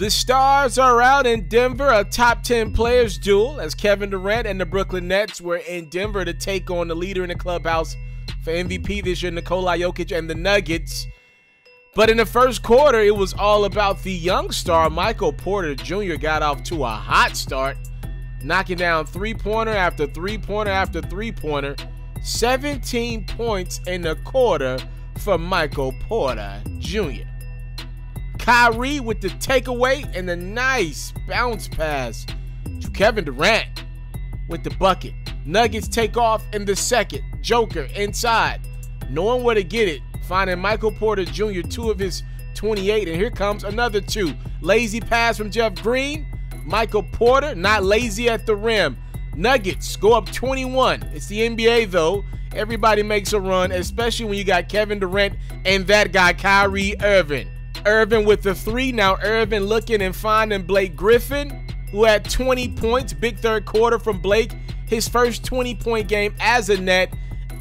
The Stars are out in Denver, a top 10 players duel, as Kevin Durant and the Brooklyn Nets were in Denver to take on the leader in the clubhouse for MVP this year, Nikola Jokic and the Nuggets. But in the first quarter, it was all about the young star, Michael Porter Jr. got off to a hot start, knocking down three pointer after three pointer after three pointer. 17 points in the quarter for Michael Porter Jr. Kyrie with the takeaway and the nice bounce pass to Kevin Durant with the bucket. Nuggets take off in the second. Joker inside, knowing where to get it, finding Michael Porter Jr. two of his 28, and here comes another two. Lazy pass from Jeff Green. Michael Porter not lazy at the rim. Nuggets go up 21. It's the NBA though. Everybody makes a run, especially when you got Kevin Durant and that guy Kyrie Irving. Irving with the three. Now Irving looking and finding Blake Griffin, who had 20 points, big third quarter from Blake, his first 20 point game as a net.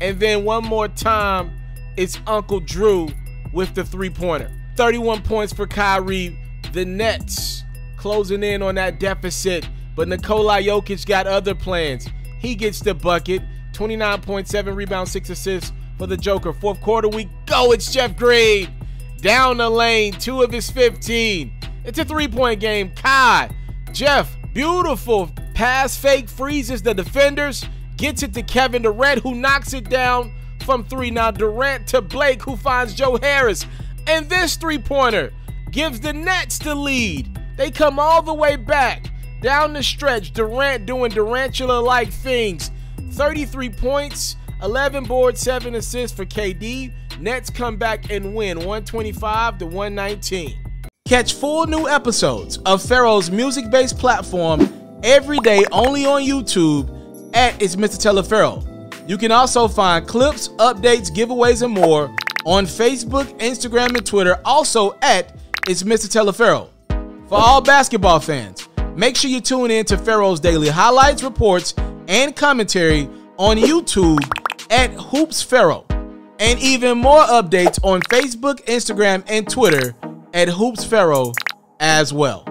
And then one more time, it's Uncle Drew with the three pointer. 31 points for Kyrie. The Nets closing in on that deficit, but Nikola Jokic got other plans. He gets the bucket, 29.7 rebounds, 6 assists for the Joker. Fourth quarter, we go. It's Jeff Green down the lane, two of his 15. It's a three point game. Kai, Jeff, beautiful pass fake freezes the defenders, gets it to Kevin Durant, who knocks it down from three. Now Durant to Blake, who finds Joe Harris. And this three pointer gives the Nets the lead. They come all the way back down the stretch. Durant doing Durantula like things. 33 points, 11 boards, 7 assists for KD. Nets come back and win 125 to 119. Catch full new episodes of Ferro's music based platform every day only on YouTube at It's Mr. Taliaferro. You can also find clips, updates, giveaways, and more on Facebook, Instagram, and Twitter, also at It's Mr. Taliaferro. For all basketball fans, make sure you tune in to Ferro's daily highlights, reports, and commentary on YouTube at Hoops Ferro and even more updates on Facebook, Instagram, and Twitter at Hoops Ferro as well.